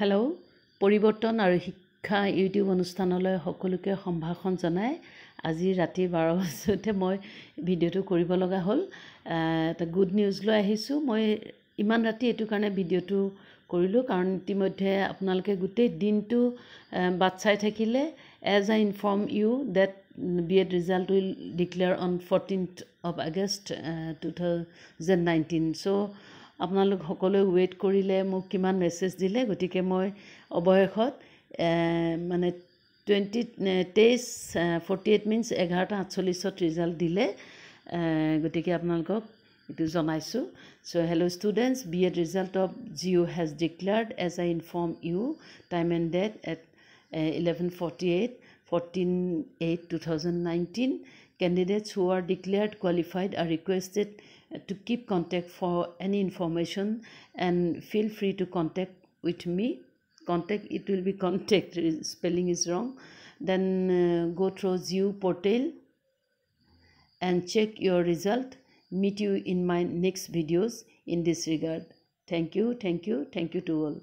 Hello পৰিৱৰ্তন আৰু শিক্ষা ইউটিউব অনুষ্ঠানলৈ সকলোকে সম্ভাষণ জনাই আজি ৰাতি বাৰ বজাতে মই ভিডিঅ'টো কৰিব লগা হ'ল। এটা গুড নিউজ লৈ আহিছোঁ। মই ইমান ৰাতি এইটো কাৰণে ভিডিঅ'টো কৰিলোঁ কাৰণ ইতিমধ্যে আপোনালোকে গোটেই দিনটো বাট চাই থাকিলে as I inform you date B Ed result will declare on fourteenth of August two thousand nineteen so' আপোনালোক সকলোৱে ৱেইট কৰিলে মোক কিমান মেছেজ দিলে গতিকে মই অৱশেষত মানে টুৱেণ্টি তেইছ ফৰ্টি এইট মিনছ এঘাৰটা আঠচল্লিছত ৰিজাল্ট দিলে। গতিকে আপোনালোকক এইটো জনাইছোঁ। So' hello' students B Ed result of GU' has declared as I inform you time and date at eleven forty eight fourteen eight two thousand nineteen Candidates who are declared qualified are requested uh, to keep contact for any information and feel free to contact with me. Contact, it will be contact, uh, spelling is wrong. Then uh, go through ZU portal and check your result. Meet you in my next videos in this regard. Thank you, thank you, thank you to all.